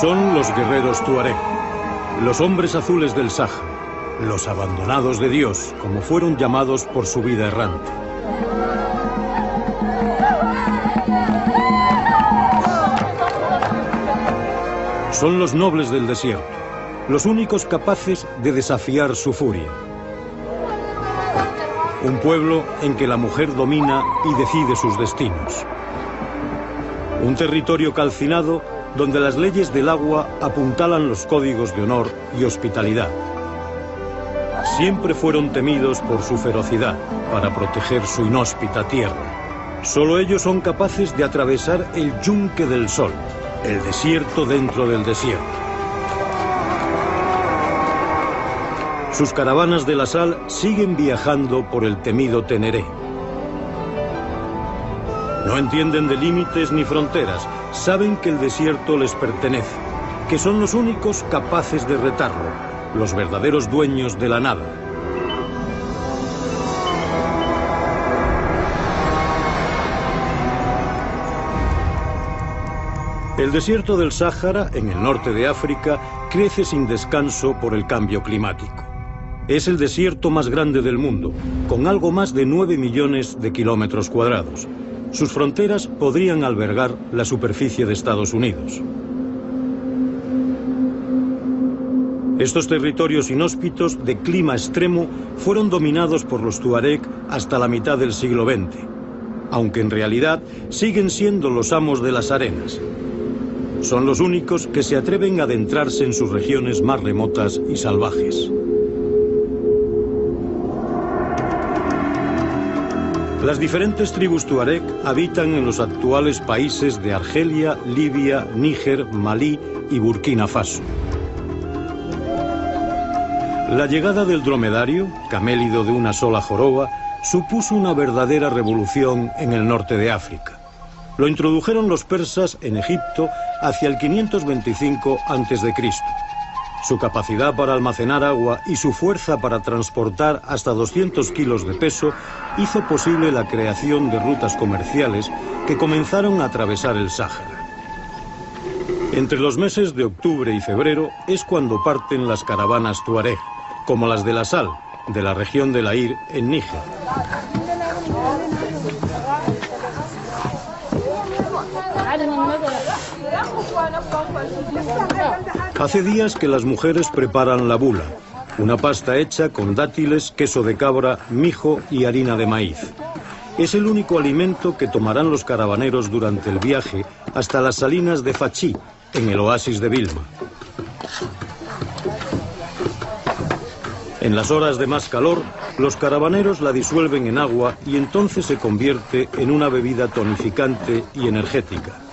Son los guerreros tuareg, los hombres azules del Sahara, los abandonados de Dios, como fueron llamados por su vida errante. Son los nobles del desierto, los únicos capaces de desafiar su furia. Un pueblo en que la mujer domina y decide sus destinos. Un territorio calcinado donde las leyes del agua apuntalan los códigos de honor y hospitalidad. Siempre fueron temidos por su ferocidad para proteger su inhóspita tierra. Solo ellos son capaces de atravesar el yunque del sol, el desierto dentro del desierto. Sus caravanas de la sal siguen viajando por el temido Teneré. No entienden de límites ni fronteras, saben que el desierto les pertenece, que son los únicos capaces de retarlo, los verdaderos dueños de la nada. El desierto del Sáhara, en el norte de África, crece sin descanso por el cambio climático. Es el desierto más grande del mundo, con algo más de 9 millones de kilómetros cuadrados. Sus fronteras podrían albergar la superficie de Estados Unidos. Estos territorios inhóspitos de clima extremo fueron dominados por los tuareg hasta la mitad del siglo XX, aunque en realidad siguen siendo los amos de las arenas, son los únicos que se atreven a adentrarse en sus regiones más remotas y salvajes. Las diferentes tribus tuareg habitan en los actuales países de Argelia, Libia, Níger, Malí y Burkina Faso. La llegada del dromedario, camélido de una sola joroba, supuso una verdadera revolución en el norte de África. Lo introdujeron los persas en Egipto hacia el 525 a.C. Su capacidad para almacenar agua y su fuerza para transportar hasta 200 kilos de peso hizo posible la creación de rutas comerciales que comenzaron a atravesar el Sáhara. Entre los meses de octubre y febrero es cuando parten las caravanas tuareg, como las de la sal, de la región de Lair en Níger. Hace días que las mujeres preparan la bula, una pasta hecha con dátiles, queso de cabra, mijo y harina de maíz. Es el único alimento que tomarán los caravaneros durante el viaje hasta las salinas de Fachí, en el oasis de Vilma. En las horas de más calor, los caravaneros la disuelven en agua y entonces se convierte en una bebida tonificante y energética.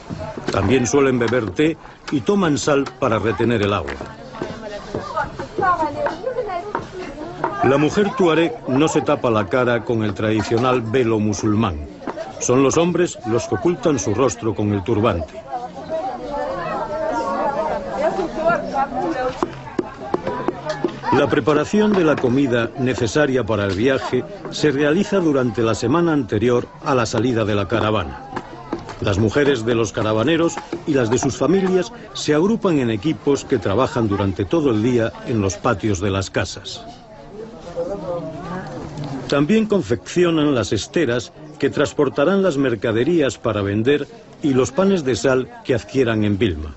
También suelen beber té y toman sal para retener el agua. La mujer tuareg no se tapa la cara con el tradicional velo musulmán. Son los hombres los que ocultan su rostro con el turbante. La preparación de la comida necesaria para el viaje se realiza durante la semana anterior a la salida de la caravana. Las mujeres de los caravaneros y las de sus familias se agrupan en equipos que trabajan durante todo el día en los patios de las casas. También confeccionan las esteras que transportarán las mercaderías para vender y los panes de sal que adquieran en Vilma.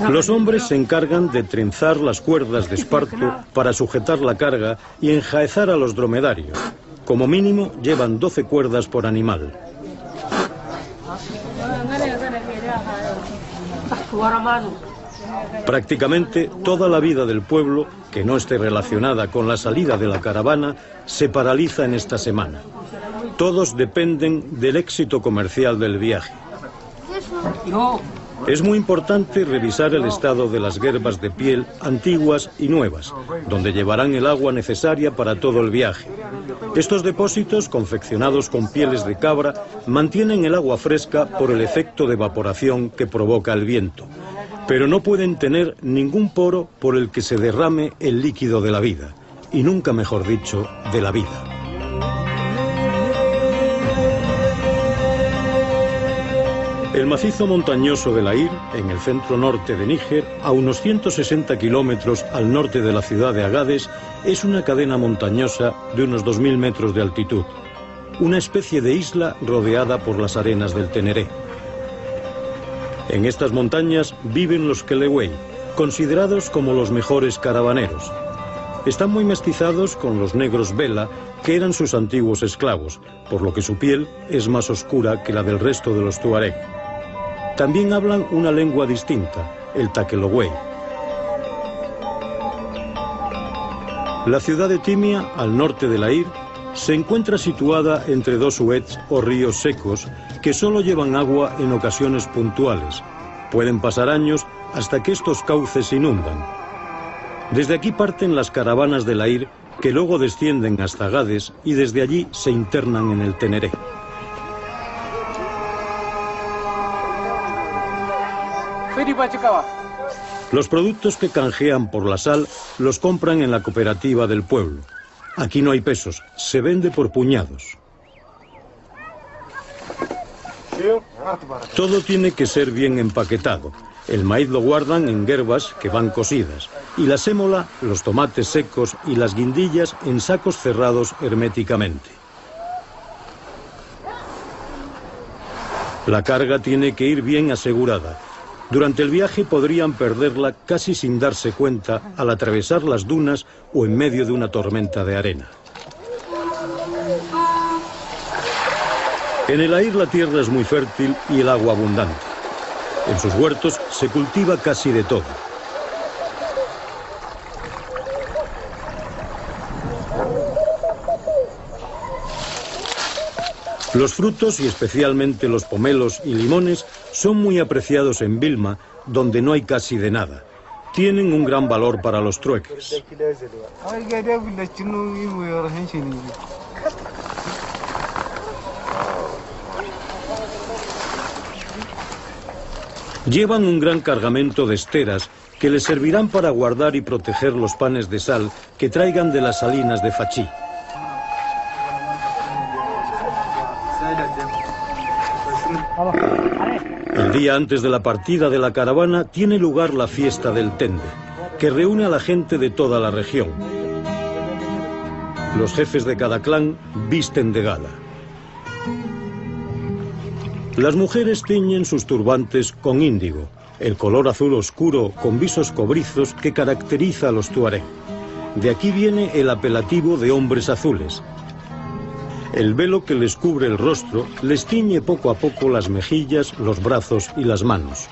Los hombres se encargan de trenzar las cuerdas de esparto para sujetar la carga y enjaezar a los dromedarios. Como mínimo llevan 12 cuerdas por animal. Prácticamente toda la vida del pueblo, que no esté relacionada con la salida de la caravana, se paraliza en esta semana. Todos dependen del éxito comercial del viaje. Es muy importante revisar el estado de las hierbas de piel antiguas y nuevas, donde llevarán el agua necesaria para todo el viaje. Estos depósitos, confeccionados con pieles de cabra, mantienen el agua fresca por el efecto de evaporación que provoca el viento. pero no pueden tener ningún poro por el que se derrame el líquido de la vida, y nunca mejor dicho, de la vida. El macizo montañoso de la Ir, en el centro norte de Níger, a unos 160 kilómetros al norte de la ciudad de Agades, es una cadena montañosa de unos 2.000 metros de altitud, una especie de isla rodeada por las arenas del Teneré. En estas montañas viven los Kelewei, considerados como los mejores caravaneros. Están muy mestizados con los negros Vela, que eran sus antiguos esclavos, por lo que su piel es más oscura que la del resto de los Tuareg. También hablan una lengua distinta, el Takelowei. La ciudad de Timia, al norte de la Ir, se encuentra situada entre dos huets o ríos secos que solo llevan agua en ocasiones puntuales. Pueden pasar años hasta que estos cauces inundan. Desde aquí parten las caravanas de la IR que luego descienden hasta Gades y desde allí se internan en el Teneré. Los productos que canjean por la sal los compran en la cooperativa del pueblo. Aquí no hay pesos, se vende por puñados. Todo tiene que ser bien empaquetado. El maíz lo guardan en hierbas que van cosidas y la sémola, los tomates secos y las guindillas en sacos cerrados herméticamente. La carga tiene que ir bien asegurada. Durante el viaje podrían perderla casi sin darse cuenta al atravesar las dunas o en medio de una tormenta de arena. En el Air la tierra es muy fértil y el agua abundante. En sus huertos se cultiva casi de todo. Los frutos y especialmente los pomelos y limones son muy apreciados en Vilma, donde no hay casi de nada. Tienen un gran valor para los trueques. Llevan un gran cargamento de esteras que les servirán para guardar y proteger los panes de sal que traigan de las salinas de Fachí. Día antes de la partida de la caravana tiene lugar la fiesta del Tende, que reúne a la gente de toda la región. Los jefes de cada clan visten de gala. Las mujeres tiñen sus turbantes con índigo, el color azul oscuro con visos cobrizos que caracteriza a los tuareg. De aquí viene el apelativo de hombres azules, el velo que les cubre el rostro les tiñe poco a poco las mejillas, los brazos y las manos.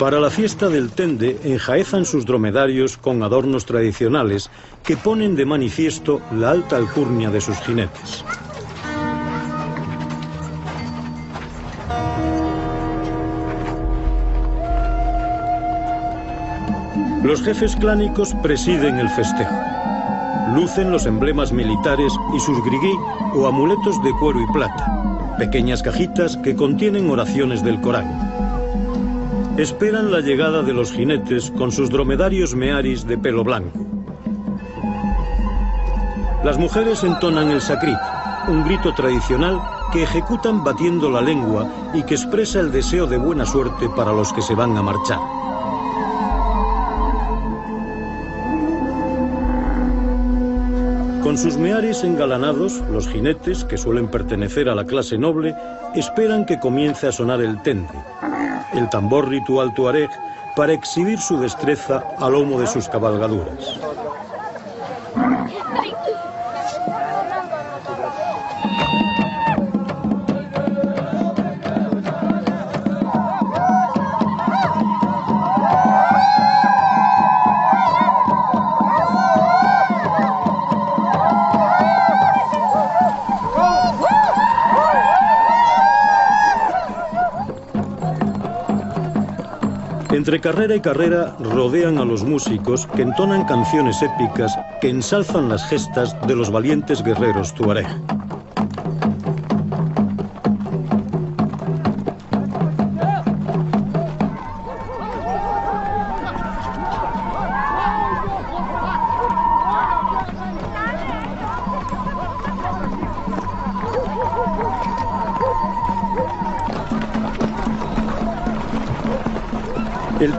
Para la fiesta del Tende enjaezan sus dromedarios con adornos tradicionales que ponen de manifiesto la alta alcurnia de sus jinetes. Los jefes clánicos presiden el festejo. Lucen los emblemas militares y sus griguí o amuletos de cuero y plata, pequeñas cajitas que contienen oraciones del Corán. Esperan la llegada de los jinetes con sus dromedarios mearis de pelo blanco. Las mujeres entonan el sacrit, un grito tradicional que ejecutan batiendo la lengua y que expresa el deseo de buena suerte para los que se van a marchar. Con sus meares engalanados, los jinetes, que suelen pertenecer a la clase noble, esperan que comience a sonar el tende, el tambor ritual tuareg, para exhibir su destreza al lomo de sus cabalgaduras. Entre carrera y carrera rodean a los músicos que entonan canciones épicas que ensalzan las gestas de los valientes guerreros tuareg.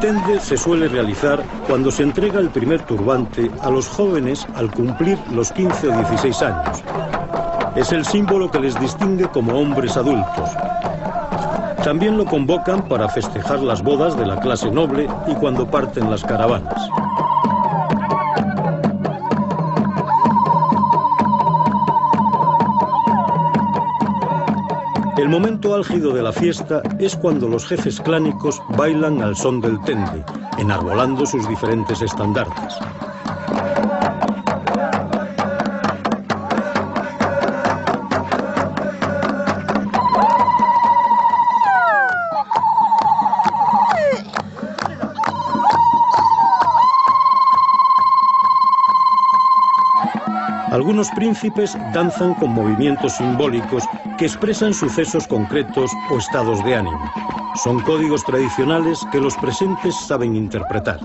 Tende se suele realizar cuando se entrega el primer turbante a los jóvenes al cumplir los 15 o 16 años. Es el símbolo que les distingue como hombres adultos. También lo convocan para festejar las bodas de la clase noble y cuando parten las caravanas. El momento álgido de la fiesta es cuando los jefes clánicos bailan al son del tende, enarbolando sus diferentes estandartes. Algunos príncipes danzan con movimientos simbólicos que expresan sucesos concretos o estados de ánimo. Son códigos tradicionales que los presentes saben interpretar.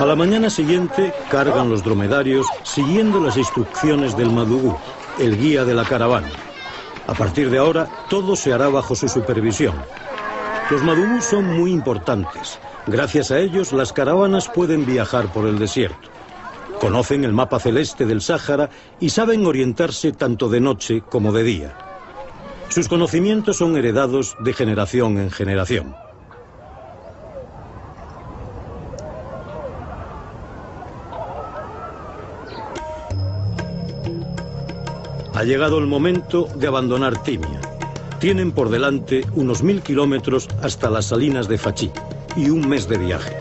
A la mañana siguiente cargan los dromedarios siguiendo las instrucciones del Madugú, el guía de la caravana. A partir de ahora, todo se hará bajo su supervisión. Los madubú son muy importantes. Gracias a ellos, las caravanas pueden viajar por el desierto. Conocen el mapa celeste del Sáhara y saben orientarse tanto de noche como de día. Sus conocimientos son heredados de generación en generación. Ha llegado el momento de abandonar Timia. Tienen por delante unos mil kilómetros hasta las salinas de Fachí y un mes de viaje.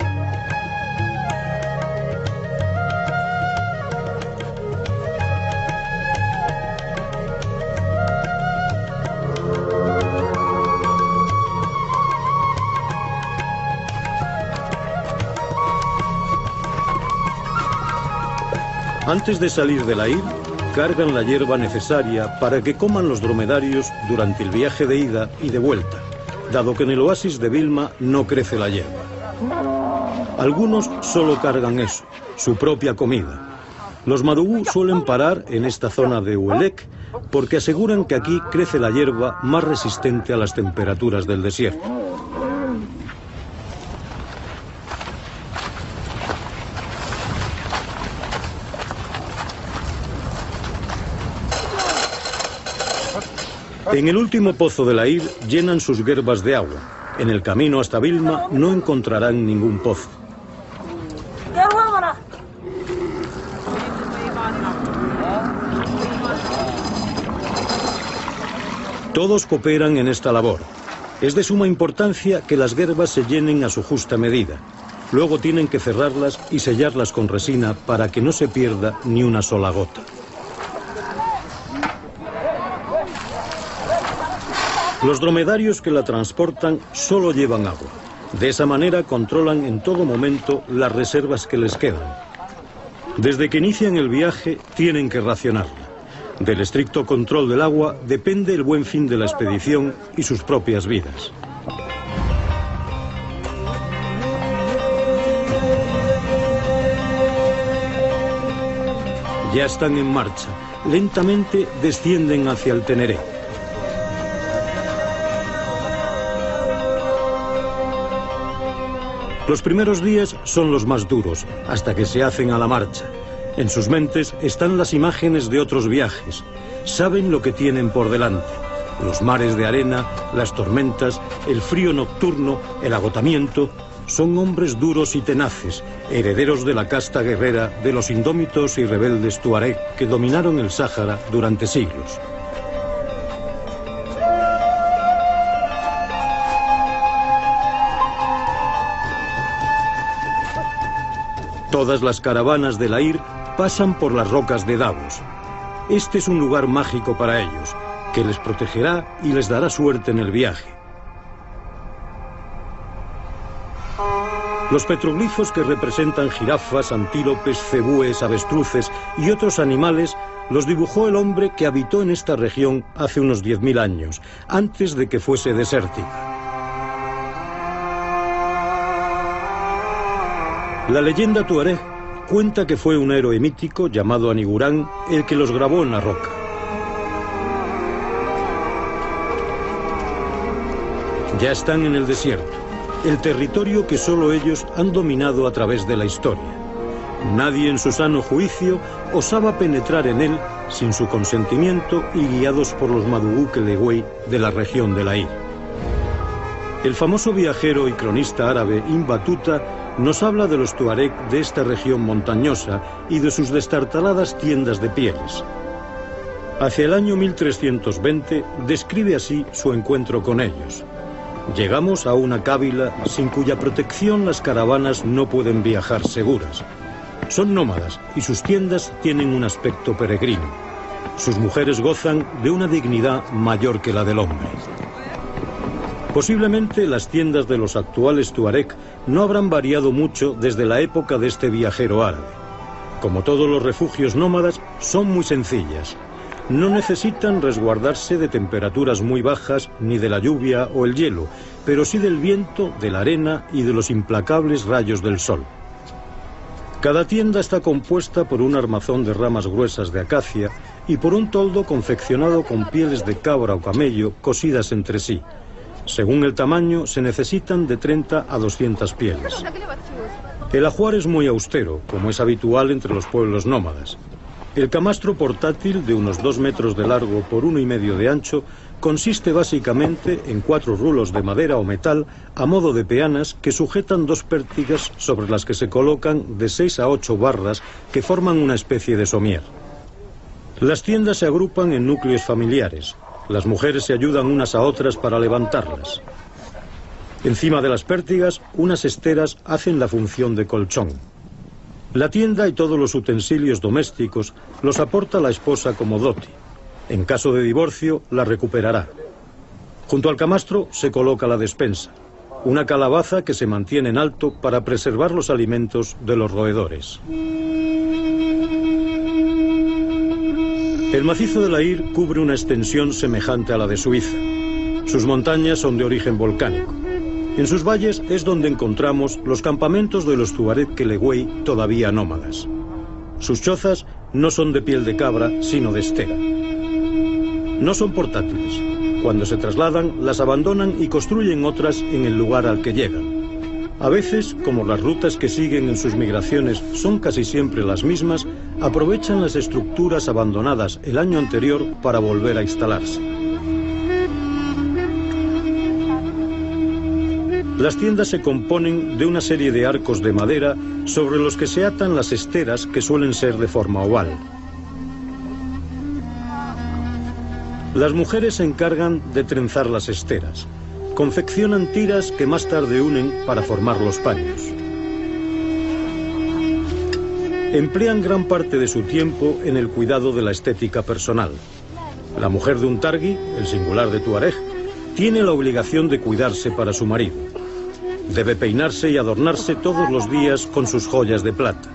Antes de salir de la isla, cargan la hierba necesaria para que coman los dromedarios durante el viaje de ida y de vuelta, dado que en el oasis de Vilma no crece la hierba. Algunos solo cargan eso, su propia comida. Los madugú suelen parar en esta zona de Uelec porque aseguran que aquí crece la hierba más resistente a las temperaturas del desierto. En el último pozo de la Ir llenan sus guerbas de agua. En el camino hasta Vilma no encontrarán ningún pozo. Todos cooperan en esta labor. Es de suma importancia que las guerbas se llenen a su justa medida. Luego tienen que cerrarlas y sellarlas con resina para que no se pierda ni una sola gota. Los dromedarios que la transportan solo llevan agua. De esa manera controlan en todo momento las reservas que les quedan. Desde que inician el viaje tienen que racionarla. Del estricto control del agua depende el buen fin de la expedición y sus propias vidas. Ya están en marcha. Lentamente descienden hacia el Teneré. Los primeros días son los más duros, hasta que se hacen a la marcha. En sus mentes están las imágenes de otros viajes. Saben lo que tienen por delante. Los mares de arena, las tormentas, el frío nocturno, el agotamiento. Son hombres duros y tenaces, herederos de la casta guerrera de los indómitos y rebeldes tuareg que dominaron el Sáhara durante siglos. Todas las caravanas de la IR pasan por las rocas de Davos. Este es un lugar mágico para ellos, que les protegerá y les dará suerte en el viaje. Los petroglifos que representan jirafas, antílopes, cebúes, avestruces y otros animales los dibujó el hombre que habitó en esta región hace unos 10.000 años, antes de que fuese desértica. La leyenda tuareg cuenta que fue un héroe mítico llamado Anigurán el que los grabó en la roca. Ya están en el desierto el territorio que solo ellos han dominado a través de la historia. Nadie en su sano juicio osaba penetrar en él sin su consentimiento y guiados por los Maduguke Legüey de la región de la I. El famoso viajero y cronista árabe Ibn Battuta nos habla de los tuareg de esta región montañosa y de sus destartaladas tiendas de pieles. Hacia el año 1320 describe así su encuentro con ellos. Llegamos a una cábila sin cuya protección las caravanas no pueden viajar seguras. Son nómadas y sus tiendas tienen un aspecto peregrino. Sus mujeres gozan de una dignidad mayor que la del hombre. Posiblemente las tiendas de los actuales Tuareg no habrán variado mucho desde la época de este viajero árabe. Como todos los refugios nómadas, son muy sencillas, no necesitan resguardarse de temperaturas muy bajas ni de la lluvia o el hielo, pero sí del viento, de la arena y de los implacables rayos del sol. Cada tienda está compuesta por un armazón de ramas gruesas de acacia y por un toldo confeccionado con pieles de cabra o camello cosidas entre sí. Según el tamaño, se necesitan de 30 a 200 pieles. El ajuar es muy austero, como es habitual entre los pueblos nómadas. El camastro portátil, de unos dos metros de largo por uno y medio de ancho, consiste básicamente en cuatro rulos de madera o metal a modo de peanas que sujetan dos pértigas sobre las que se colocan de seis a ocho barras que forman una especie de somier. Las tiendas se agrupan en núcleos familiares. Las mujeres se ayudan unas a otras para levantarlas. Encima de las pértigas, unas esteras hacen la función de colchón. La tienda y todos los utensilios domésticos los aporta la esposa como dote. En caso de divorcio, la recuperará. Junto al camastro se coloca la despensa, una calabaza que se mantiene en alto para preservar los alimentos de los roedores. El macizo de la Ir cubre una extensión semejante a la de Suiza. Sus montañas son de origen volcánico. En sus valles es donde encontramos los campamentos de los Tuareg Kelegüey todavía nómadas. Sus chozas no son de piel de cabra, sino de estera. No son portátiles. Cuando se trasladan, las abandonan y construyen otras en el lugar al que llegan. A veces, como las rutas que siguen en sus migraciones son casi siempre las mismas, aprovechan las estructuras abandonadas el año anterior para volver a instalarse. Las tiendas se componen de una serie de arcos de madera sobre los que se atan las esteras que suelen ser de forma oval. Las mujeres se encargan de trenzar las esteras. Confeccionan tiras que más tarde unen para formar los paños. Emplean gran parte de su tiempo en el cuidado de la estética personal. La mujer de un targui, el singular de Tuareg, tiene la obligación de cuidarse para su marido. Debe peinarse y adornarse todos los días con sus joyas de plata.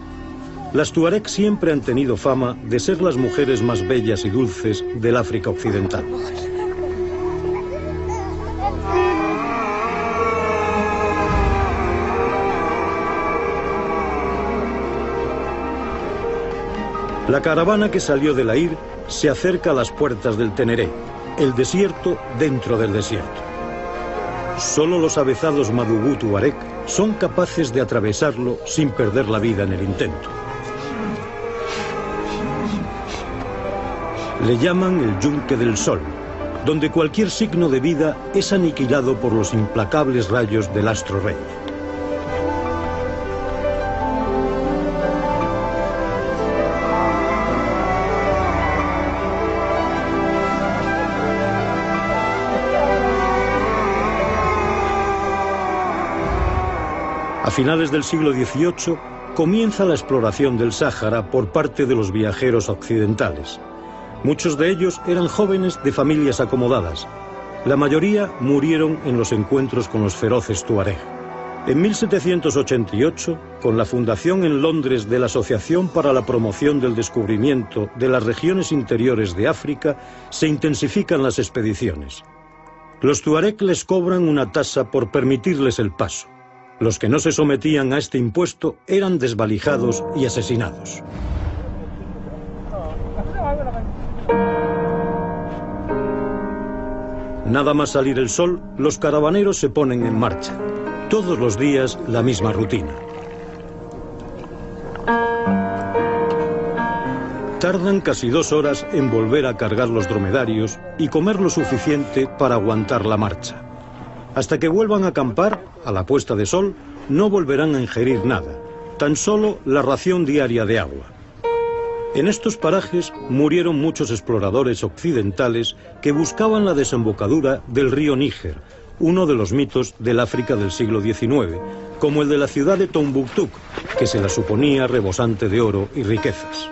Las Tuareg siempre han tenido fama de ser las mujeres más bellas y dulces del África Occidental. La caravana que salió de la Ir se acerca a las puertas del Teneré, el desierto dentro del desierto. Solo los avezados Madugú Tuareg son capaces de atravesarlo sin perder la vida en el intento. Le llaman el yunque del sol, donde cualquier signo de vida es aniquilado por los implacables rayos del astro rey. Finales del siglo XVIII comienza la exploración del Sáhara por parte de los viajeros occidentales. Muchos de ellos eran jóvenes de familias acomodadas. La mayoría murieron en los encuentros con los feroces tuareg. En 1788, con la fundación en Londres de la Asociación para la Promoción del Descubrimiento de las Regiones Interiores de África, se intensifican las expediciones. Los tuareg les cobran una tasa por permitirles el paso. Los que no se sometían a este impuesto eran desvalijados y asesinados. Nada más salir el sol, los caravaneros se ponen en marcha. Todos los días la misma rutina. Tardan casi dos horas en volver a cargar los dromedarios y comer lo suficiente para aguantar la marcha. Hasta que vuelvan a acampar, a la puesta de sol, no volverán a ingerir nada, tan solo la ración diaria de agua. En estos parajes murieron muchos exploradores occidentales que buscaban la desembocadura del río Níger, uno de los mitos del África del siglo XIX, como el de la ciudad de Tombuctú, que se la suponía rebosante de oro y riquezas.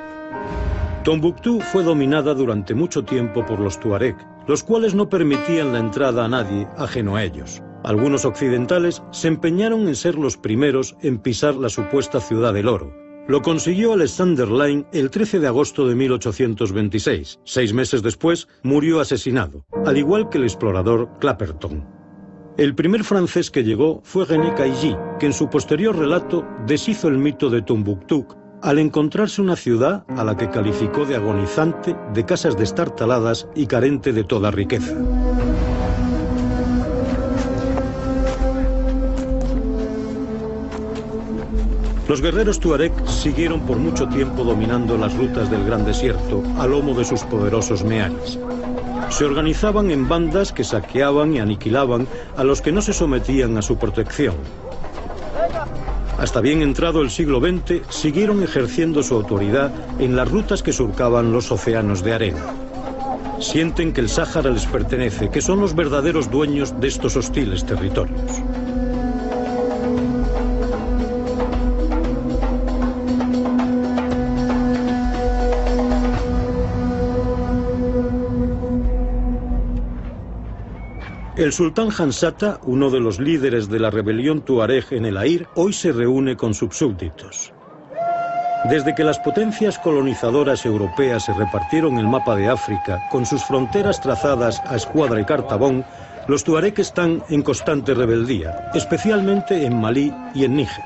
Tombuctú fue dominada durante mucho tiempo por los tuareg, los cuales no permitían la entrada a nadie ajeno a ellos. Algunos occidentales se empeñaron en ser los primeros en pisar la supuesta ciudad del oro. Lo consiguió Alexander Lyne el 13 de agosto de 1826. Seis meses después murió asesinado, al igual que el explorador Clapperton. El primer francés que llegó fue René Cailly, que en su posterior relato deshizo el mito de Tombuctú al encontrarse una ciudad a la que calificó de agonizante, de casas destartaladas y carente de toda riqueza. Los guerreros tuareg siguieron por mucho tiempo dominando las rutas del gran desierto a lomo de sus poderosos mearis. Se organizaban en bandas que saqueaban y aniquilaban a los que no se sometían a su protección. Hasta bien entrado el siglo XX, siguieron ejerciendo su autoridad en las rutas que surcaban los océanos de arena. Sienten que el Sáhara les pertenece, que son los verdaderos dueños de estos hostiles territorios. El sultán Hansata, uno de los líderes de la rebelión tuareg en el Air, hoy se reúne con sus súbditos. Desde que las potencias colonizadoras europeas se repartieron el mapa de África, con sus fronteras trazadas a Escuadra y Cartabón, los tuareg están en constante rebeldía, especialmente en Malí y en Níger.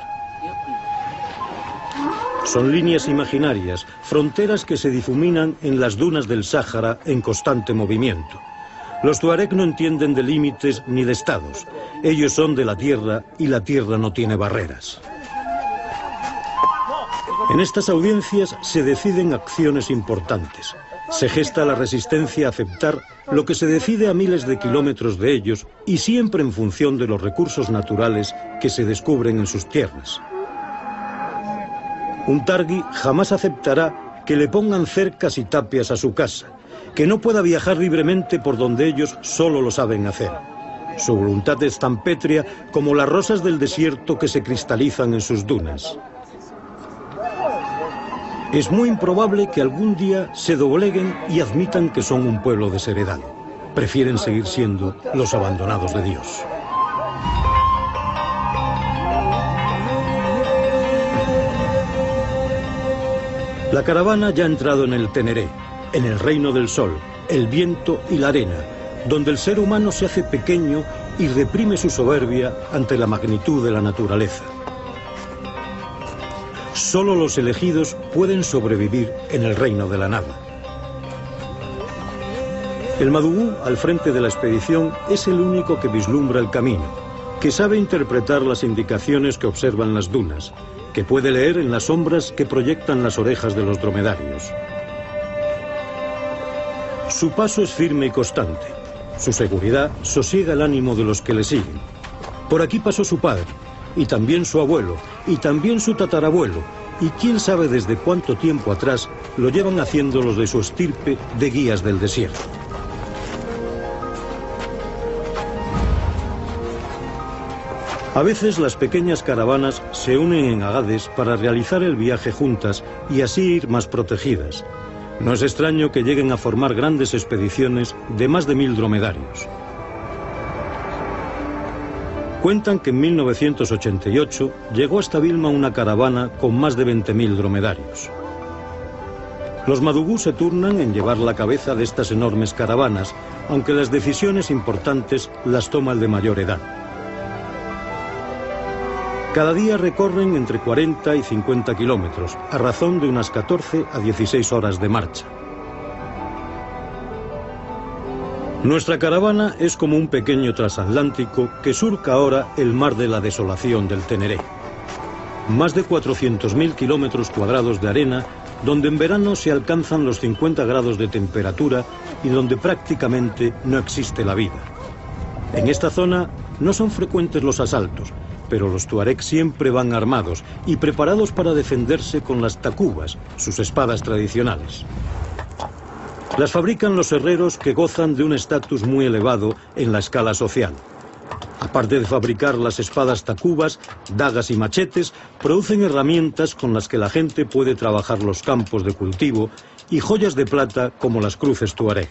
Son líneas imaginarias, fronteras que se difuminan en las dunas del Sáhara en constante movimiento. Los tuareg no entienden de límites ni de estados. Ellos son de la tierra y la tierra no tiene barreras. En estas audiencias se deciden acciones importantes. Se gesta la resistencia a aceptar lo que se decide a miles de kilómetros de ellos y siempre en función de los recursos naturales que se descubren en sus tierras. Un targui jamás aceptará que le pongan cercas y tapias a su casa, que no pueda viajar libremente por donde ellos solo lo saben hacer. Su voluntad es tan pétrea como las rosas del desierto que se cristalizan en sus dunas. Es muy improbable que algún día se dobleguen y admitan que son un pueblo desheredado. Prefieren seguir siendo los abandonados de Dios. La caravana ya ha entrado en el Teneré, en el reino del sol, el viento y la arena, donde el ser humano se hace pequeño y reprime su soberbia ante la magnitud de la naturaleza. Solo los elegidos pueden sobrevivir en el reino de la nada. El Madugú, al frente de la expedición, es el único que vislumbra el camino, que sabe interpretar las indicaciones que observan las dunas, que puede leer en las sombras que proyectan las orejas de los dromedarios. Su paso es firme y constante. Su seguridad sosiega el ánimo de los que le siguen. Por aquí pasó su padre, y también su abuelo, y también su tatarabuelo, y quién sabe desde cuánto tiempo atrás lo llevan haciendo los de su estirpe de guías del desierto. A veces las pequeñas caravanas se unen en Agades para realizar el viaje juntas y así ir más protegidas. No es extraño que lleguen a formar grandes expediciones de más de mil dromedarios. Cuentan que en 1988 llegó hasta Vilma una caravana con más de 20.000 dromedarios. Los madugú se turnan en llevar la cabeza de estas enormes caravanas, aunque las decisiones importantes las toma el de mayor edad. Cada día recorren entre 40 y 50 kilómetros, a razón de unas 14 a 16 horas de marcha. Nuestra caravana es como un pequeño transatlántico que surca ahora el mar de la desolación del Teneré. Más de 400.000 kilómetros cuadrados de arena, donde en verano se alcanzan los 50 grados de temperatura y donde prácticamente no existe la vida. En esta zona no son frecuentes los asaltos, pero los tuareg siempre van armados y preparados para defenderse con las tacubas, sus espadas tradicionales. Las fabrican los herreros que gozan de un estatus muy elevado en la escala social. Aparte de fabricar las espadas tacubas, dagas y machetes, producen herramientas con las que la gente puede trabajar los campos de cultivo y joyas de plata como las cruces tuareg.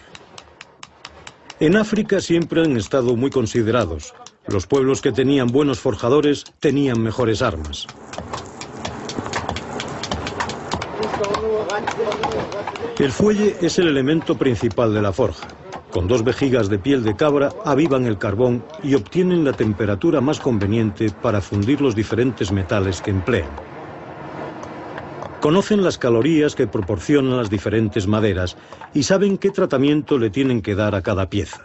En África siempre han estado muy considerados. Los pueblos que tenían buenos forjadores tenían mejores armas. El fuelle es el elemento principal de la forja. Con dos vejigas de piel de cabra avivan el carbón y obtienen la temperatura más conveniente para fundir los diferentes metales que emplean. Conocen las calorías que proporcionan las diferentes maderas y saben qué tratamiento le tienen que dar a cada pieza.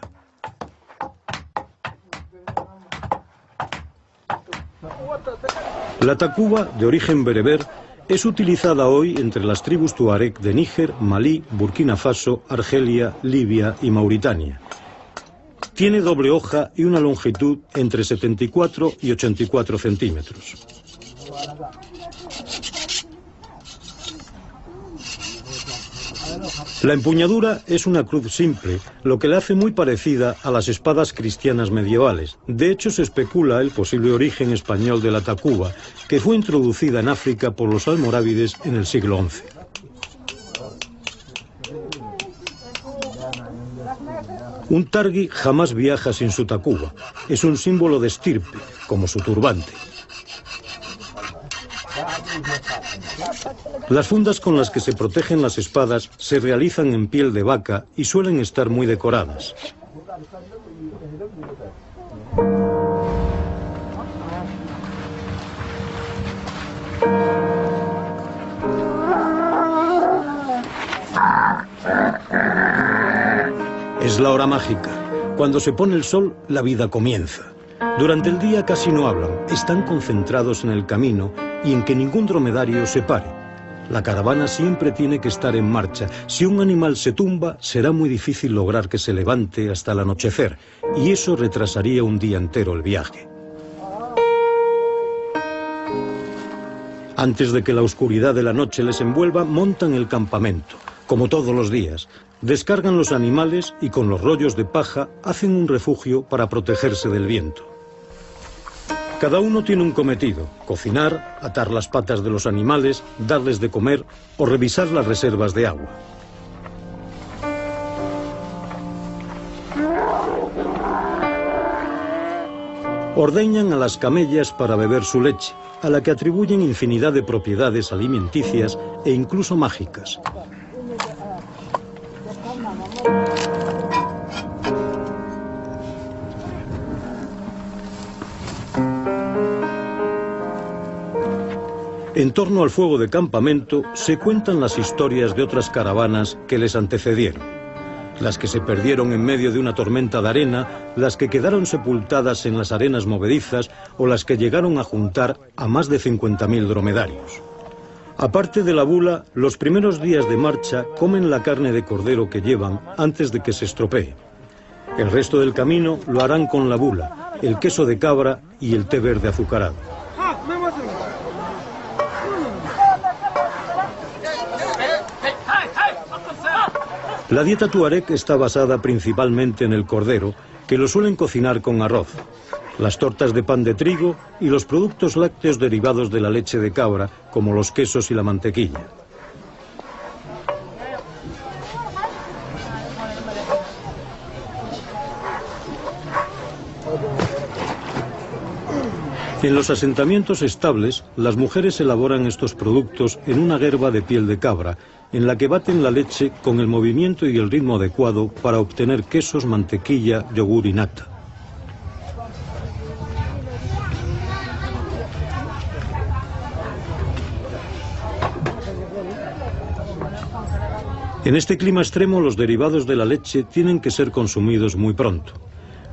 La tacuba, de origen bereber, es utilizada hoy entre las tribus tuareg de Níger, Malí, Burkina Faso, Argelia, Libia y Mauritania. Tiene doble hoja y una longitud entre 74 y 84 centímetros. La empuñadura es una cruz simple, lo que la hace muy parecida a las espadas cristianas medievales. De hecho, se especula el posible origen español de la tacuba, que fue introducida en África por los almorávides en el siglo XI. Un targui jamás viaja sin su tacuba. Es un símbolo de estirpe, como su turbante. Las fundas con las que se protegen las espadas se realizan en piel de vaca y suelen estar muy decoradas. Es la hora mágica. Cuando se pone el sol, la vida comienza. Durante el día casi no hablan, están concentrados en el camino y en que ningún dromedario se pare. La caravana siempre tiene que estar en marcha. Si un animal se tumba, será muy difícil lograr que se levante hasta el anochecer, y eso retrasaría un día entero el viaje. Antes de que la oscuridad de la noche les envuelva, montan el campamento, como todos los días. Descargan los animales y con los rollos de paja hacen un refugio para protegerse del viento. Cada uno tiene un cometido, cocinar, atar las patas de los animales, darles de comer o revisar las reservas de agua. Ordeñan a las camellas para beber su leche, a la que atribuyen infinidad de propiedades alimenticias e incluso mágicas. En torno al fuego de campamento se cuentan las historias de otras caravanas que les antecedieron. Las que se perdieron en medio de una tormenta de arena, las que quedaron sepultadas en las arenas movedizas o las que llegaron a juntar a más de 50.000 dromedarios. Aparte de la bula, los primeros días de marcha comen la carne de cordero que llevan antes de que se estropee. El resto del camino lo harán con la bula, el queso de cabra y el té verde azucarado. La dieta tuareg está basada principalmente en el cordero, que lo suelen cocinar con arroz. las tortas de pan de trigo y los productos lácteos derivados de la leche de cabra, como los quesos y la mantequilla. En los asentamientos estables, las mujeres elaboran estos productos en una gerba de piel de cabra, en la que baten la leche con el movimiento y el ritmo adecuado para obtener quesos, mantequilla, yogur y nata. En este clima extremo los derivados de la leche tienen que ser consumidos muy pronto.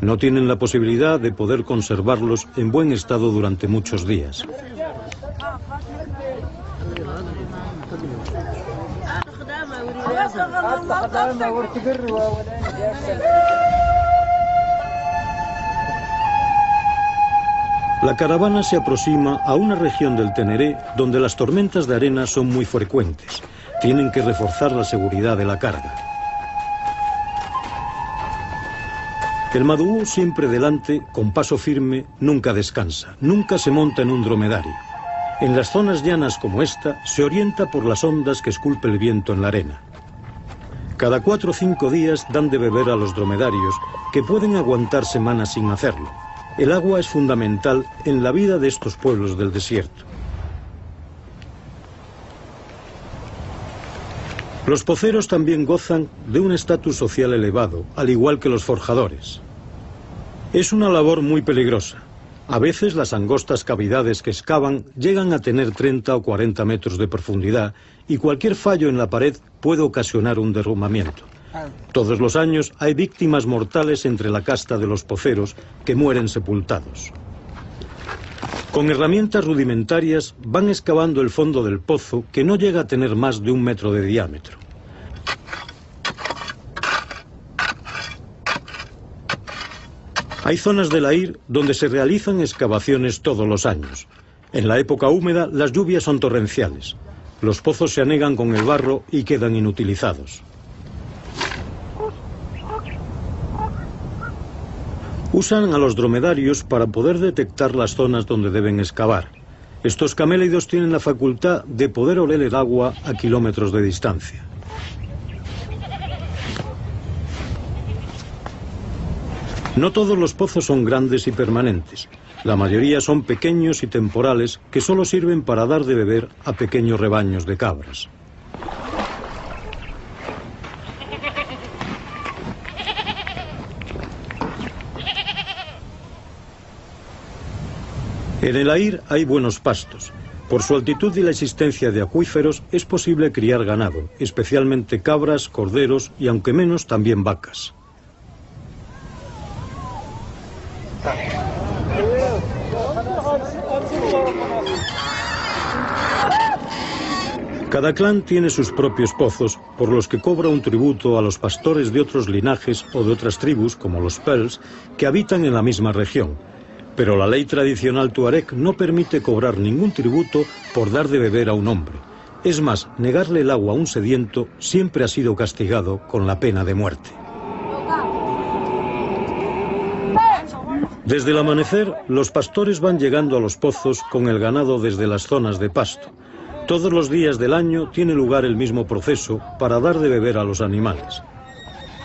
No tienen la posibilidad de poder conservarlos en buen estado durante muchos días. La caravana se aproxima a una región del Teneré donde las tormentas de arena son muy frecuentes. Tienen que reforzar la seguridad de la carga. El Madú siempre delante, con paso firme, nunca descansa, nunca se monta en un dromedario. En las zonas llanas como esta, se orienta por las ondas que esculpe el viento en la arena. Cada cuatro o cinco días dan de beber a los dromedarios, que pueden aguantar semanas sin hacerlo. El agua es fundamental en la vida de estos pueblos del desierto. Los poceros también gozan de un estatus social elevado, al igual que los forjadores. Es una labor muy peligrosa. A veces las angostas cavidades que excavan llegan a tener 30 o 40 metros de profundidad y cualquier fallo en la pared puede ocasionar un derrumbamiento. Todos los años hay víctimas mortales entre la casta de los poceros que mueren sepultados. Con herramientas rudimentarias van excavando el fondo del pozo que no llega a tener más de un metro de diámetro. Hay zonas de la IR donde se realizan excavaciones todos los años. En la época húmeda las lluvias son torrenciales. Los pozos se anegan con el barro y quedan inutilizados. Usan a los dromedarios para poder detectar las zonas donde deben excavar. Estos camélidos tienen la facultad de poder oler el agua a kilómetros de distancia. No todos los pozos son grandes y permanentes. La mayoría son pequeños y temporales que solo sirven para dar de beber a pequeños rebaños de cabras. En el Air hay buenos pastos. Por su altitud y la existencia de acuíferos es posible criar ganado, especialmente cabras, corderos y aunque menos también vacas. Cada clan tiene sus propios pozos, por los que cobra un tributo a los pastores de otros linajes o de otras tribus, como los Pels, que habitan en la misma región, pero la ley tradicional tuareg no permite cobrar ningún tributo por dar de beber a un hombre. Es más, negarle el agua a un sediento siempre ha sido castigado con la pena de muerte. Desde el amanecer, los pastores van llegando a los pozos con el ganado desde las zonas de pasto. Todos los días del año tiene lugar el mismo proceso para dar de beber a los animales.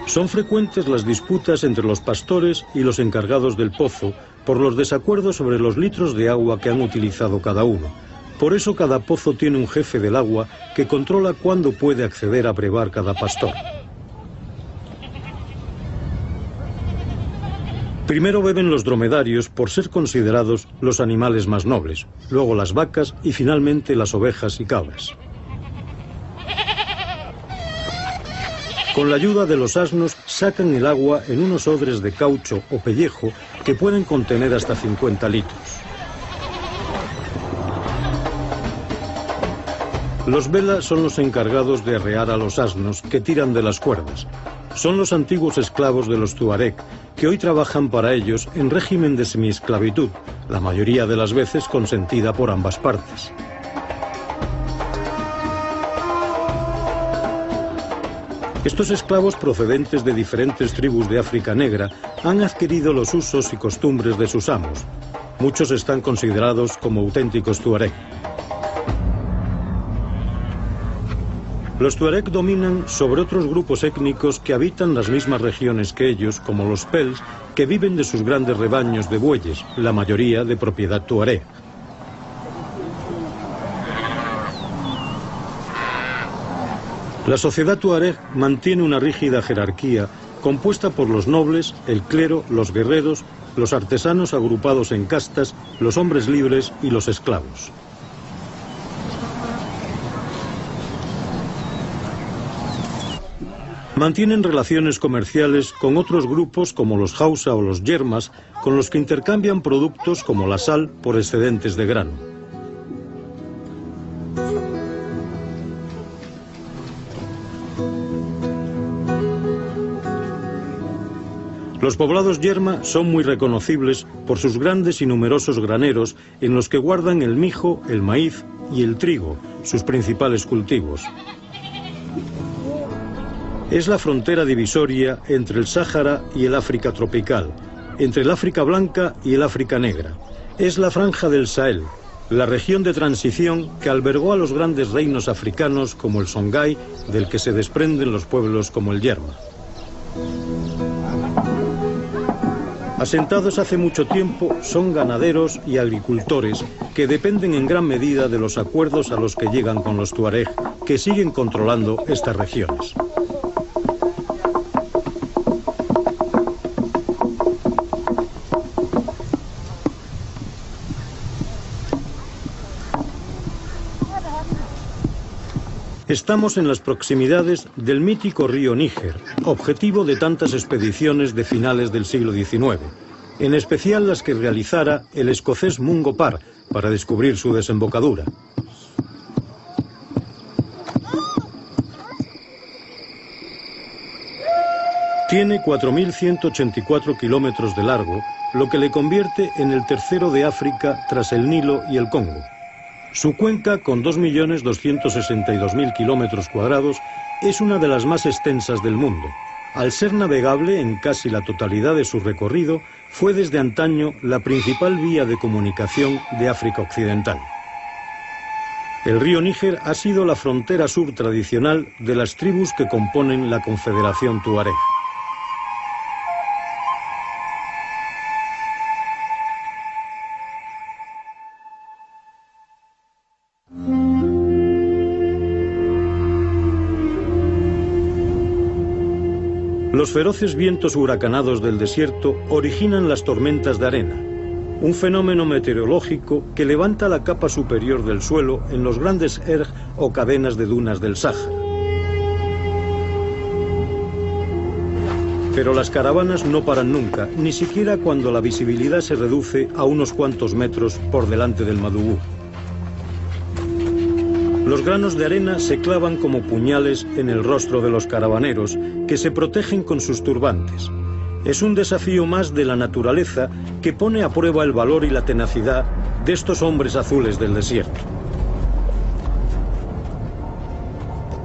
Son frecuentes las disputas entre los pastores y los encargados del pozo por los desacuerdos sobre los litros de agua que han utilizado cada uno. Por eso cada pozo tiene un jefe del agua que controla cuándo puede acceder a brevar cada pastor. Primero beben los dromedarios por ser considerados los animales más nobles, luego las vacas y finalmente las ovejas y cabras. Con la ayuda de los asnos sacan el agua en unos odres de caucho o pellejo que pueden contener hasta 50 litros. Los velas son los encargados de arrear a los asnos que tiran de las cuerdas. Son los antiguos esclavos de los tuareg, que hoy trabajan para ellos en régimen de semiesclavitud, la mayoría de las veces consentida por ambas partes. Estos esclavos procedentes de diferentes tribus de África Negra han adquirido los usos y costumbres de sus amos. Muchos están considerados como auténticos tuareg. Los tuareg dominan sobre otros grupos étnicos que habitan las mismas regiones que ellos, como los pels, que viven de sus grandes rebaños de bueyes, la mayoría de propiedad tuareg. La sociedad tuareg mantiene una rígida jerarquía compuesta por los nobles, el clero, los guerreros, los artesanos agrupados en castas, los hombres libres y los esclavos. Mantienen relaciones comerciales con otros grupos como los Hausa o los Yermas, con los que intercambian productos como la sal por excedentes de grano. Los poblados yerma son muy reconocibles por sus grandes y numerosos graneros en los que guardan el mijo, el maíz y el trigo, sus principales cultivos. Es la frontera divisoria entre el Sáhara y el África tropical, entre el África blanca y el África negra. Es la franja del Sahel, la región de transición que albergó a los grandes reinos africanos como el Songhai, del que se desprenden los pueblos como el Yerma. Asentados hace mucho tiempo, son ganaderos y agricultores que dependen en gran medida de los acuerdos a los que llegan con los tuareg, que siguen controlando estas regiones. Estamos en las proximidades del mítico río Níger, objetivo de tantas expediciones de finales del siglo XIX, en especial las que realizara el escocés Mungo Parr para descubrir su desembocadura. Tiene 4.184 kilómetros de largo, lo que le convierte en el tercero de África tras el Nilo y el Congo. Su cuenca, con 2.262.000 kilómetros cuadrados, es una de las más extensas del mundo. Al ser navegable en casi la totalidad de su recorrido, fue desde antaño la principal vía de comunicación de África Occidental. El río Níger ha sido la frontera sur tradicional de las tribus que componen la Confederación Tuareg. Los feroces vientos huracanados del desierto originan las tormentas de arena, un fenómeno meteorológico que levanta la capa superior del suelo en los grandes erg o cadenas de dunas del Sáhara. Pero las caravanas no paran nunca, ni siquiera cuando la visibilidad se reduce a unos cuantos metros por delante del Madugú. Los granos de arena se clavan como puñales en el rostro de los caravaneros, que se protegen con sus turbantes. Es un desafío más de la naturaleza que pone a prueba el valor y la tenacidad de estos hombres azules del desierto.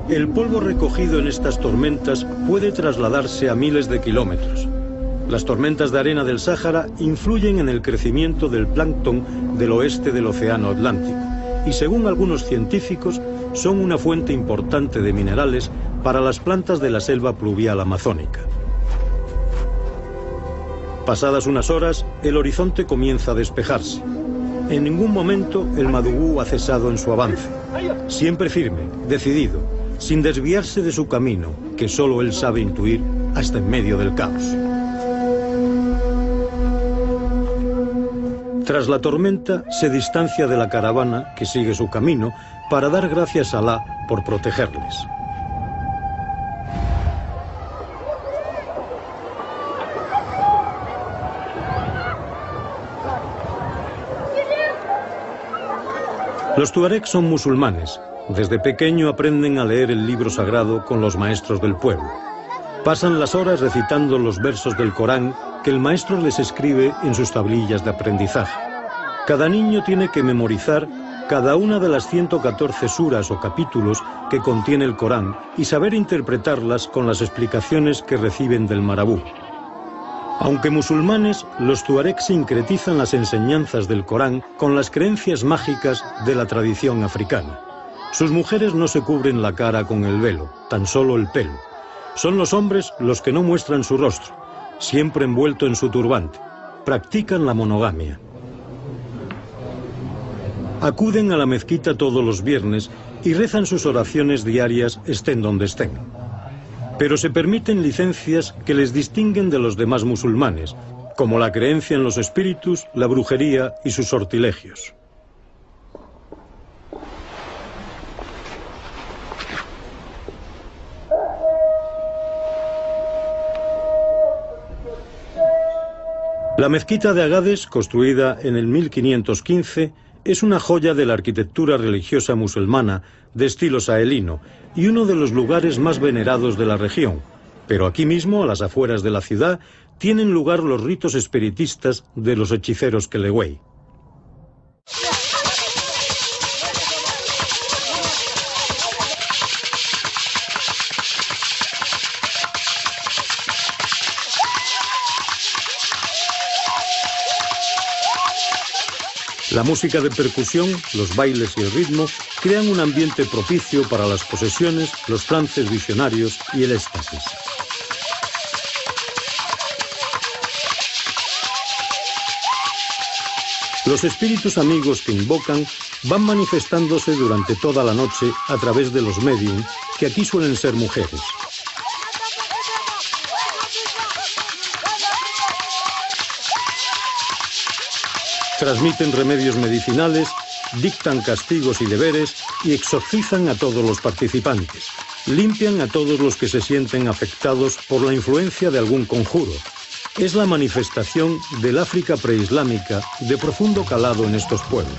El polvo recogido en estas tormentas puede trasladarse a miles de kilómetros. Las tormentas de arena del Sáhara influyen en el crecimiento del plancton del oeste del Océano Atlántico y según algunos científicos son una fuente importante de minerales para las plantas de la selva pluvial amazónica. Pasadas unas horas, el horizonte comienza a despejarse. En ningún momento el Madugú ha cesado en su avance. Siempre firme, decidido, sin desviarse de su camino, que solo él sabe intuir hasta en medio del caos. Tras la tormenta, se distancia de la caravana que sigue su camino para dar gracias a Alá por protegerles. Los tuareg son musulmanes. Desde pequeño aprenden a leer el libro sagrado con los maestros del pueblo. Pasan las horas recitando los versos del Corán que el maestro les escribe en sus tablillas de aprendizaje. Cada niño tiene que memorizar cada una de las 114 suras o capítulos que contiene el Corán y saber interpretarlas con las explicaciones que reciben del marabú. Aunque musulmanes, los tuaregs sincretizan las enseñanzas del Corán con las creencias mágicas de la tradición africana. Sus mujeres no se cubren la cara con el velo, tan solo el pelo. Son los hombres los que no muestran su rostro, siempre envuelto en su turbante. Practican la monogamia. Acuden a la mezquita todos los viernes y rezan sus oraciones diarias estén donde estén. Pero se permiten licencias que les distinguen de los demás musulmanes, como la creencia en los espíritus, la brujería y sus sortilegios. La mezquita de Agades, construida en el 1515, es una joya de la arquitectura religiosa musulmana de estilo sahelino y uno de los lugares más venerados de la región. Pero aquí mismo, a las afueras de la ciudad, tienen lugar los ritos espiritistas de los hechiceros Kelewei. La música de percusión, los bailes y el ritmo crean un ambiente propicio para las posesiones, los trances visionarios y el éxtasis. Los espíritus amigos que invocan van manifestándose durante toda la noche a través de los medium, que aquí suelen ser mujeres. Transmiten remedios medicinales, dictan castigos y deberes y exorcizan a todos los participantes. Limpian a todos los que se sienten afectados por la influencia de algún conjuro. Es la manifestación del África preislámica de profundo calado en estos pueblos.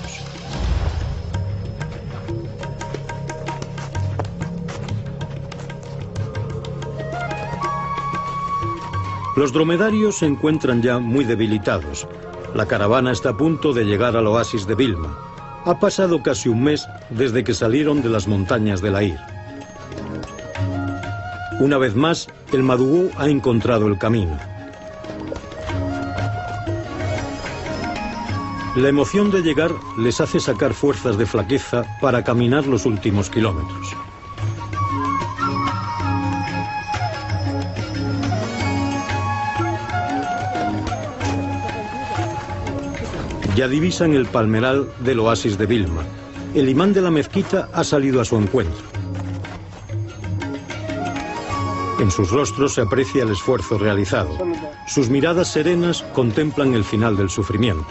Los dromedarios se encuentran ya muy debilitados, la caravana está a punto de llegar al oasis de Vilma. Ha pasado casi un mes desde que salieron de las montañas de la Ir. Una vez más, el Madugú ha encontrado el camino. La emoción de llegar les hace sacar fuerzas de flaqueza para caminar los últimos kilómetros. Ya divisan el palmeral del oasis de Vilma. El imán de la mezquita ha salido a su encuentro. En sus rostros se aprecia el esfuerzo realizado. Sus miradas serenas contemplan el final del sufrimiento.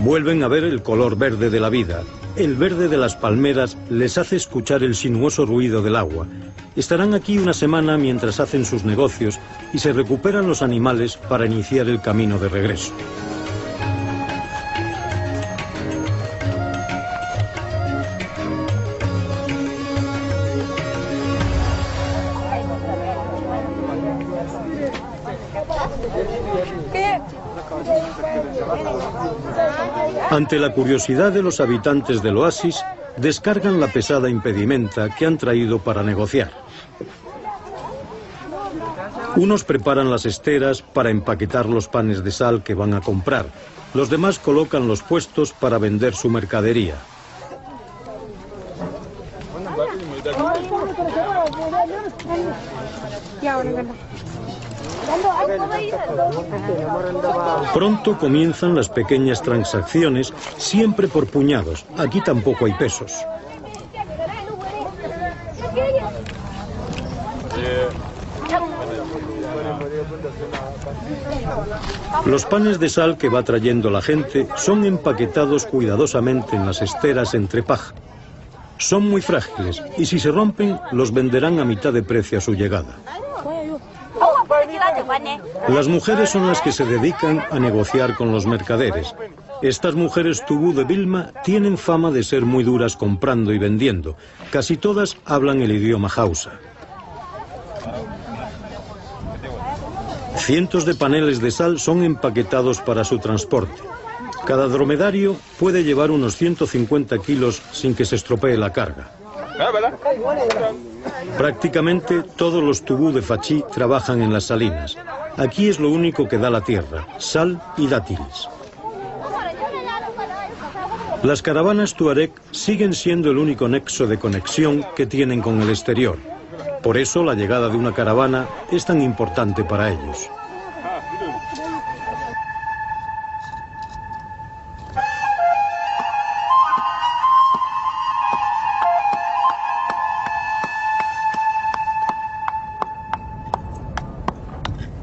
Vuelven a ver el color verde de la vida. El verde de las palmeras les hace escuchar el sinuoso ruido del agua Estarán aquí una semana mientras hacen sus negocios y se recuperan los animales para iniciar el camino de regreso. Ante la curiosidad de los habitantes del oasis, descargan la pesada impedimenta que han traído para negociar. Unos preparan las esteras para empaquetar los panes de sal que van a comprar. Los demás colocan los puestos para vender su mercadería. Pronto comienzan las pequeñas transacciones, siempre por puñados. Aquí tampoco hay pesos. Los panes de sal que va trayendo la gente son empaquetados cuidadosamente en las esteras entre paja. Son muy frágiles y si se rompen los venderán a mitad de precio a su llegada. Las mujeres son las que se dedican a negociar con los mercaderes. Estas mujeres tubú de Vilma tienen fama de ser muy duras comprando y vendiendo. Casi todas hablan el idioma hausa. Cientos de paneles de sal son empaquetados para su transporte. Cada dromedario puede llevar unos 150 kilos sin que se estropee la carga. Prácticamente todos los tubú de Fachí trabajan en las salinas. Aquí es lo único que da la tierra, sal y dátiles. Las caravanas Tuareg siguen siendo el único nexo de conexión que tienen con el exterior. Por eso la llegada de una caravana es tan importante para ellos.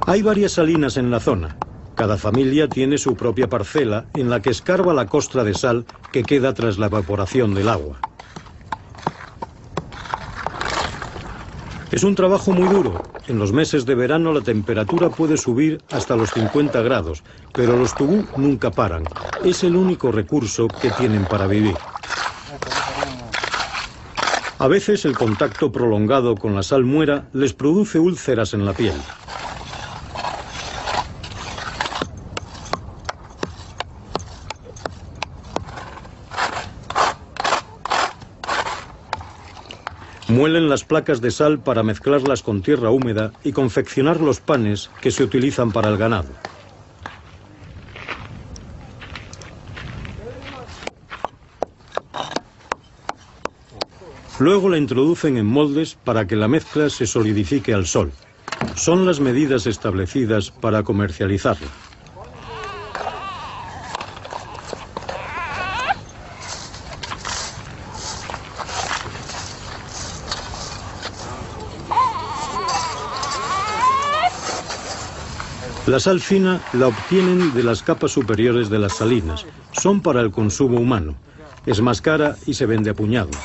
Hay varias salinas en la zona. Cada familia tiene su propia parcela en la que escarba la costra de sal que queda tras la evaporación del agua. Es un trabajo muy duro. En los meses de verano la temperatura puede subir hasta los 50 grados, pero los tubú nunca paran. Es el único recurso que tienen para vivir. A veces el contacto prolongado con la sal muera les produce úlceras en la piel. Muelen las placas de sal para mezclarlas con tierra húmeda y confeccionar los panes que se utilizan para el ganado. Luego la introducen en moldes para que la mezcla se solidifique al sol. Son las medidas establecidas para comercializarla. La sal fina la obtienen de las capas superiores de las salinas. Son para el consumo humano. Es más cara y se vende a puñados.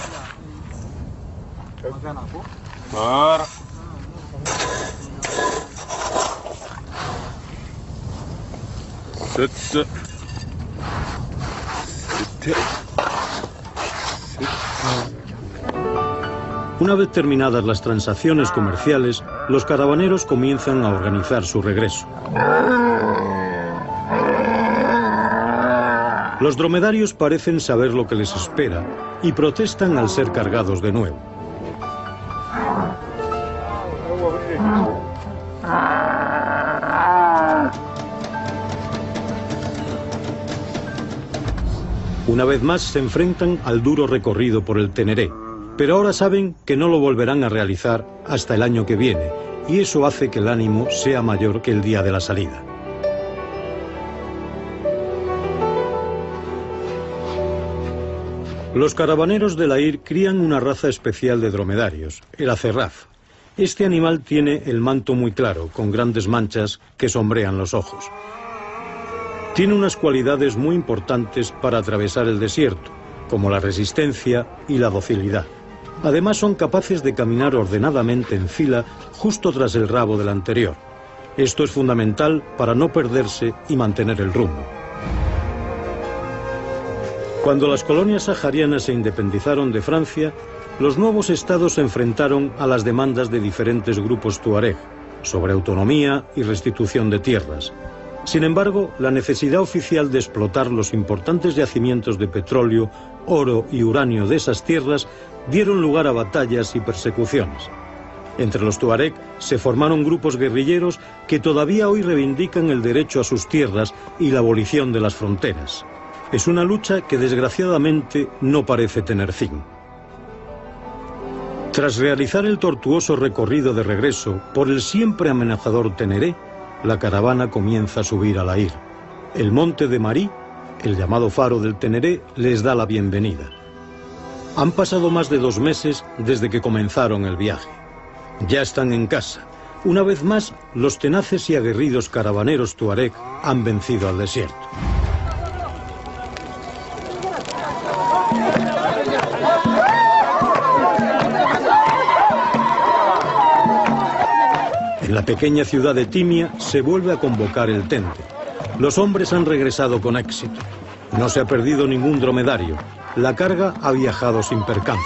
Una vez terminadas las transacciones comerciales, los caravaneros comienzan a organizar su regreso. Los dromedarios parecen saber lo que les espera y protestan al ser cargados de nuevo. Una vez más se enfrentan al duro recorrido por el Teneré, pero ahora saben que no lo volverán a realizar hasta el año que viene, y eso hace que el ánimo sea mayor que el día de la salida. Los caravaneros de la IR crían una raza especial de dromedarios, el acerraz. Este animal tiene el manto muy claro, con grandes manchas que sombrean los ojos. Tiene unas cualidades muy importantes para atravesar el desierto, como la resistencia y la docilidad. Además son capaces de caminar ordenadamente en fila justo tras el rabo del anterior. Esto es fundamental para no perderse y mantener el rumbo. Cuando las colonias saharianas se independizaron de Francia, los nuevos estados se enfrentaron a las demandas de diferentes grupos tuareg sobre autonomía y restitución de tierras. Sin embargo, la necesidad oficial de explotar los importantes yacimientos de petróleo, oro y uranio de esas tierras dieron lugar a batallas y persecuciones. Entre los tuareg se formaron grupos guerrilleros que todavía hoy reivindican el derecho a sus tierras y la abolición de las fronteras. Es una lucha que desgraciadamente no parece tener fin. Tras realizar el tortuoso recorrido de regreso por el siempre amenazador Teneré, la caravana comienza a subir a la Ir. El monte de Marí, el llamado faro del Teneré, les da la bienvenida. Han pasado más de dos meses desde que comenzaron el viaje. Ya están en casa. Una vez más, los tenaces y aguerridos caravaneros tuareg han vencido al desierto. En la pequeña ciudad de Timia se vuelve a convocar el tente. Los hombres han regresado con éxito. No se ha perdido ningún dromedario. La carga ha viajado sin percances.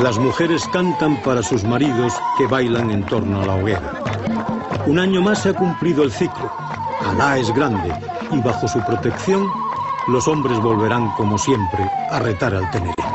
Las mujeres cantan para sus maridos que bailan en torno a la hoguera. Un año más se ha cumplido el ciclo. Alá es grande y bajo su protección los hombres volverán como siempre a retar al Tenerife.